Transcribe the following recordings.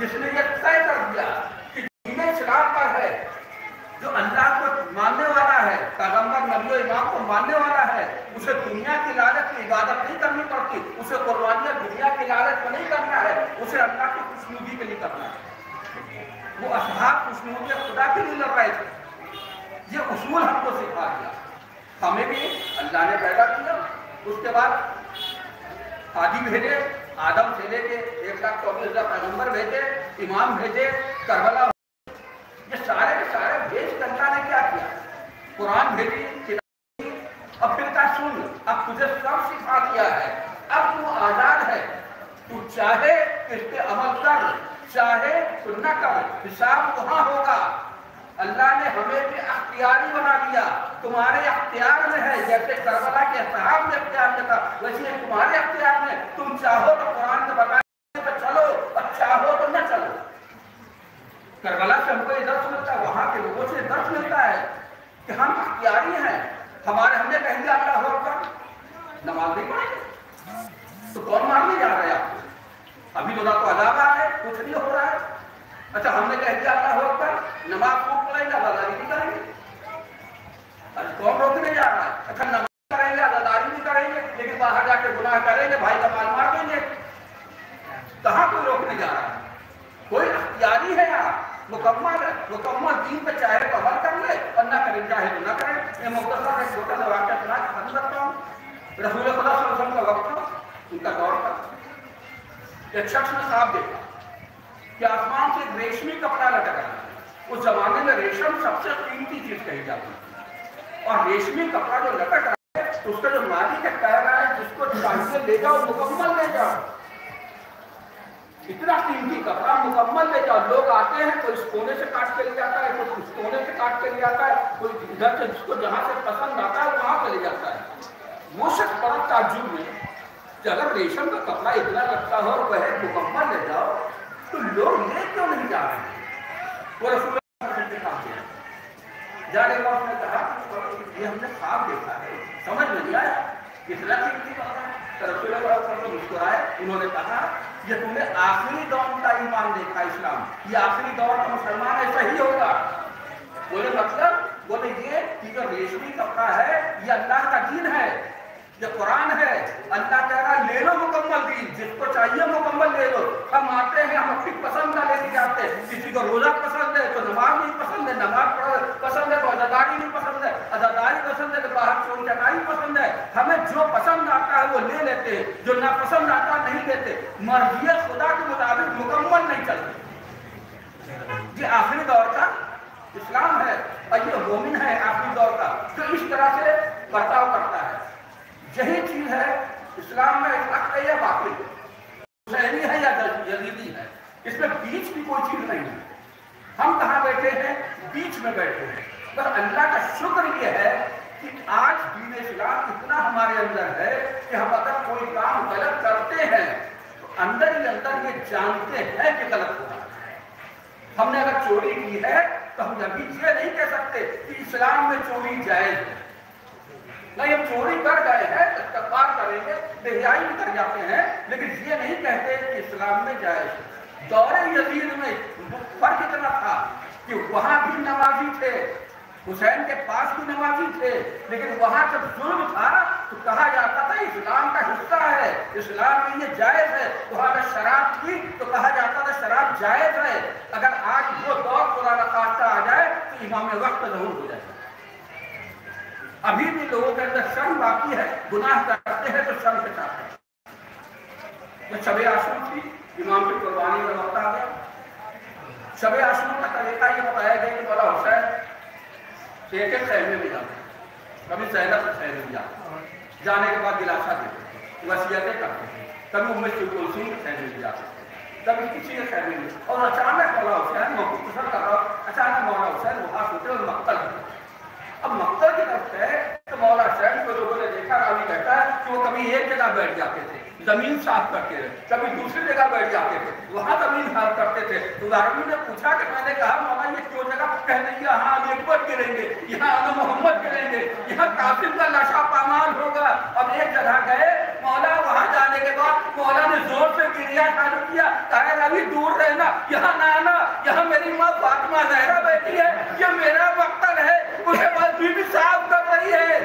जिसने ये तय कर दिया कि दीन इस्लाम पर है, जो अल्लाह को मानने वाला है पैगंबर नबी इमाम को मानने वाला है, उसे दुनिया की लालच की इबादत नहीं करनी पड़ती, उसे कुर्बानियाँ दुनिया की लालच में नहीं करना है, उसे अल्लाह की खुशनुदी के लिए करना है। वो असहाब खुशनुदी खुदा के लिए लड़ रहे थे ये उसूल हमको सिखा दिया। हमें भी अल्लाह ने पैदा किया, उसके बाद हाजी भेजे आदम से लेके एक लाख चौबीस हज़ार पैगंबर भेजे, इमाम भेजे, करबला ये सारे के सारे भेज के ने क्या किया? कुरान भेजी अब फिर का सुन, अब तुझे सब सिखा दिया है। अब तू आज़ाद है। तू चाहे इस पे अमल कर, चाहे तो न कर, हिसाब वहाँ होगा। अल्लाह ने हमें भी अख्तियारी बना दिया। तुम्हारे अख्तियार में है, जैसे करबला के साहब ने अख्तियार में था, वैसे तुम्हारे अख्तियार में। तुम चाहो तो कुरान के बताए तो चलो, और चाहो तो न चलो। करबला से हमको ये दर्श मिलता है, वहाँ के लोगों से दर्श मिलता है कि हम अख्तियारी हैं। हमारे, हमने कह दिया अल्लाह होकर नमाज़ नहीं पढ़ेंगे तो कौन मारने जा रहे हैं आपको? अभी तो ना तो अलावा है, कुछ नहीं हो रहा है। अच्छा हमने कह दिया अल्लाह होकर नमाज़ खूब पढ़ेंगे अदादारी नहीं करेंगे अरे कौन रोकने करेंगे अदादारी नहीं करेंगे, लेकिन बाहर जाके गुनाह करेंगे, भाई का माल मार देंगे। कहाँ कोई रोकने जा रहा है? कोई अख्तियारी है यहाँ? मुकम्मल मुकम्मल दीन पे चाहे तो अमल कर ले और ना करें, चाहे तो ना करें ये मुख्तसर एक छोटा सा वाक्य सुना खत्म करता हूँ। रसूल खुदा वसल्लम का वक्त था, उनका दौर था। एक शख्स ने साफ़ देखा कि आसमान से रेशमी कपड़ा लटक रहा उस जमाने में रेशम सबसे कीमती चीज़ कही जाती है और रेशमी कपड़ा जो लटक रहा है, उसका जो मालिक है कह रहा है, जिसको चाहिए ले जाओ, मुकम्मल ले जाओ। इतना कीमती कपड़ा मुकम्मल ले जाओ। लोग आते हैं, कोई इस कोने से काट के ले जाता है, कोई उस कोने से काट के ले जाता है, कोई इधर से जिसको जहाँ से पसंद आता है, वहाँ पे ले जाता है। वो शख्स बड़ा ताजुब में कि अगर रेशम का कपड़ा इतना लगता हो और वह मुकम्मल ले जाओ तो लोग ले क्यों नहीं जा रहे वो रसूल जाने के उसने कहा ये हमने ख्वाब देखा है। समझ में नहीं आया? कीमती बात है? तो मुस्कुराए। उन्होंने कहा, ये तुमने आखिरी दौर का ईमान देखा इस्लाम। ये आखिरी दौर का मुसलमान ऐसा ही होगा। बोले मतलब? बोले, ये कि जो रेशमी कपड़ा है, ये अल्लाह का दीन है। ये कुरान है। अल्लाह कह रहा ले लो मुकम्मल दीन। जिसको चाहिए मुकम्मल ले लो। हम आते हैं, हम अपनी पसंद का लेके जाते हैं। किसी को रोजा पसंद है तो नमाज़ नहीं पसंद है, नमाज़ पढ़, पसंद है तो अदादारी नहीं पसंद है अदादारी पसंद है तो बाहर चोरी चटाई पसंद है। हमें जो पसंद आता है वो ले लेते हैं जो ना पसंद आता नहीं लेते। मर्ज़ी खुदा के मुताबिक मुकम्मल नहीं चलते। ये आखिरी दौर का इस्लाम है, और ये मोमिन है आखिरी दौर का, जो इस तरह से बर्ताव करता है। यही चीज़ है, इस्लाम में हक है या हुसैनी है या जदीदी है? इसमें बीच की कोई चीज़ नहीं है। हम कहाँ बैठे हैं? बीच में बैठे हैं। पर अल्लाह का शुक्र यह है कि आज दीन इस्लाम इतना हमारे अंदर है कि हम अगर कोई काम गलत करते हैं तो अंदर ही अंदर ये जानते हैं कि गलत हो रहा है हमने अगर चोरी की है तो हम अभी ये नहीं कह सकते कि इस्लाम में चोरी है नहीं हम चोरी कर गए हैं इस्तफार करेंगे बेहियाई भी कर जाते हैं, लेकिन ये नहीं कहते कि इस्लाम में जायज़ दौरे यजीद में फ़र्क इतना था कि वहाँ भी नमाजी थे। हुसैन के पास भी नमाजी थे, लेकिन वहाँ जब जुल्म था तो कहा जाता था, इस्लाम का हिस्सा है, इस्लाम में ये जायज़ है। वहाँ अगर शराब थी तो कहा जाता था, शराब जायज़ है। अगर आज वो दौर खुदा खासा आ जाए तो इमाम वक्त ज़रूर हो जाए अभी भी लोगों के अंदर शर्म बाकी है, गुनाह करते हैं तो शर्म के साथ है। तो शबे आशुम थी इमाम की कुर्बानी में वक्त आ गया शबे आशुम का तरीका ये बताया गया कि बड़ा हुसैन एक एक खैमे में जाते कभी सैनत खैमे में जाते जाने के बाद दिलासा देते वसीयतें करते कभी उम्मीद से कुलसूम के खैमे में जाते कभी किसी के खैमे में और अचानक मौला हुसैन मुख्तसर कर रहा अचानक मौला हुसैन वहाँ सोते और मक्तल अब मक्तल की तरफ़ है तो मौला हुसैन को लोगों ने देखा रावी कहता है कि वो कभी एक जगह बैठ जाते थे। ज़मीन साफ़ करते थे कभी दूसरी जगह बैठ जाते थे, वहाँ ज़मीन साफ़ करते थे तो आदमी ने पूछा कि मैंने कहा मौला ये क्यों जगह कहने की, यहाँ हम अकबर गिरेंगे, यहाँ आना मोहम्मद गिरेंगे, यहाँ कासिम का नशा पामाल होगा। अब एक जगह गए, मौला, वहाँ जाने के बाद मौला ने ज़ोर से गिरिया चालू किया, कहे रवि दूर रहना, यहाँ ना आना, यहाँ मेरी माँ फातिमा जहरा बैठी है, ये मेरा मकतल है उसके बाद बीबी साफ़ कर रही है।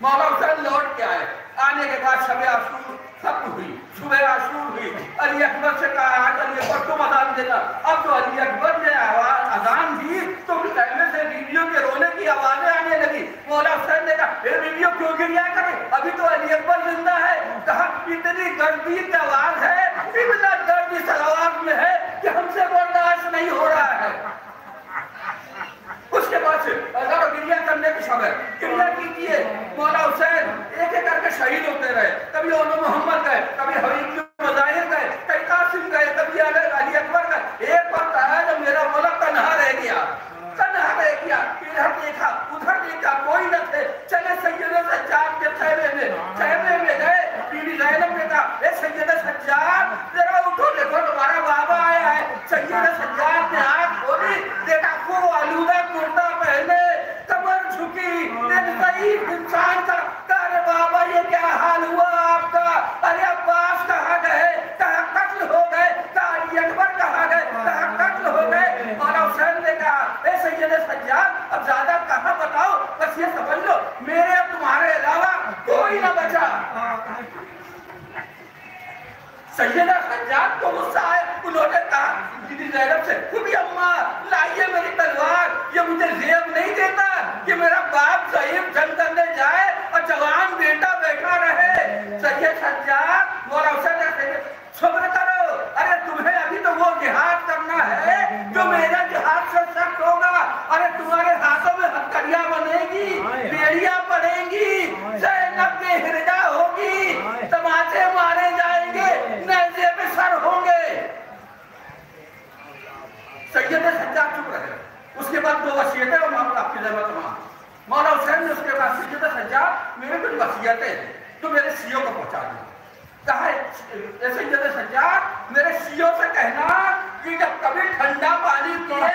मौला हुसैन लौट के आए। आने के बाद शब आसूर खत्म हुई, सुबह आसूर हुई। अली अकबर से कहा, आज अली अकबर तुम अजान देना। अब तो अली अकबर ने आवाज़ अजान दी तो कहने से बीवियों के रोने की आवाज़ें आने लगी। मौला हुसैन ने कहा ये बीवियों, क्यों गिरिया करे? अभी तो अली अकबर ज़िंदा है। कहा, इतनी गर्दी की आवाज़ है, इतना दर्द इस आवाज़ में है कि हमसे बर्दाश्त नहीं हो रहा है उसके बाद से अगर गिरिया करने की समय गिरिया कीजिए मौला हुसैन एक एक करके शहीद होते रहे कभी ओनो मोहम्मद गए कभी हबीब मजाहिर गए कभी कासिम गए कभी अली अकबर गए एक बार कहा जब मेरा मौला तनहा रह गया तनहा रह गया इधर देखा उधर देखा कोई न थे चले सैयद सज्जाद के खैमे में खैमे में गए बीबी जैनब ने कहा ए सैयद सज्जाद जरा उठो देखो तुम्हारा बाबा आया है सैयद सज्जाद ने आँख खोली देखा खूब आलूदा कुर्ता पहने कमर झुकी एक शहीद इंसान का अरे बाबा ये क्या हाल हुआ आपका अरे अब्बास कहाँ गए कहाँ कत्ल हो गए कहा अली अकबर कहाँ गए कहाँ कत्ल हो गए मौला हुसैन ने कहा ए सैयद सज्जाद अब ज़्यादा कहाँ बताओ बस ये समझ लो मेरे अब तुम्हारे अलावा कोई ना बचा सैयदा सज्जाद को गुस्सा आया उन्होंने कहा दीदी जैनब से खुदी अम्मा लाइए मेरी तलवार ये मुझे जेब नहीं देता कि मेरा बाप जहीब जंग करने जाए और जवान बेटा बैठा रहे सैयद सज्जाद मौला हुसैन करो अरे तुम्हें अभी तो वो जिहाद करना है जो मेरा जिहाद से सख्त होगा। अरे तुम्हारे हाथों में हथकड़ियाँ बनेगी बेड़ियाँ पड़ेंगी जैनब के हृदय होगी तमाचे मारे जाएँगे नजे पे सर होंगे। सैयद सज्जा चुप रहे। उसके बाद दो वसीयतें और मामला आपकी ज़रूरत तमाम। मौला हुसैन ने उसके बाद सैयद सज्जा मेरे कुछ वसीयतें तो मेरे सीओ को पहुँचा दिया। ऐसे जैसे सज्जाद मेरे सीओ से कहना कि जब कभी ठंडा पानी पिए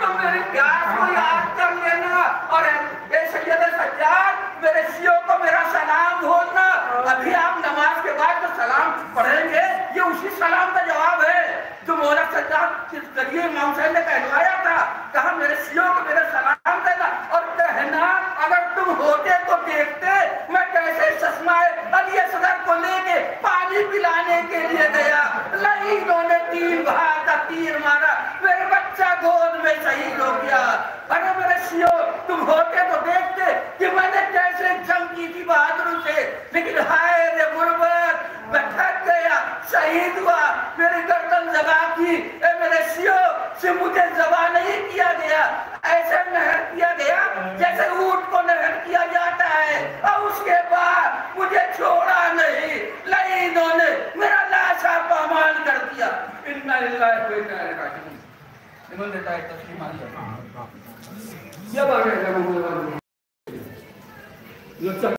तो मेरी प्यास को याद कर लेना। और ऐसे जैसे सज्जाद मेरे सीओ को मेरा सलाम बोलना। अभी आप नमाज़ के बाद जो सलाम पढ़ेंगे, ये उसी सलाम का जवाब है जो मौला सज्जाद के ज़रिए इमाम हुसैन ने कहलवाया था। कहा, मेरे सीओ को मेरा सलाम देना और कहना, अगर तुम होते तो देखते मैं कैसे चश्माए अली असगर को लेके पानी पिलाने के लिए गया। लहीनों ने तीन भाग का तीर मारा। मेरे बच्चा गोद में शहीद हो गया। अरे मेरे सीओ तुम होते तो देखते कि मैंने कैसे जंग की थी बहादुर से। लेकिन हाय रे गुर्बत, मैं थक गया, शहीद हुआ। मेरी गर्दन जगा की ए मेरे सीओ से मुझे जबा नहीं किया गया ऐसे नहर किया गया जैसे ऊँट को नहर किया जाता है और उसके बाद मुझे छोड़ा नहीं लईनों ने मेरा लाशा पामाल कर दिया इन्ना लिल्लाहि व इन्ना इलैहि राजिऊन देता है तस्लीम आ ये बात है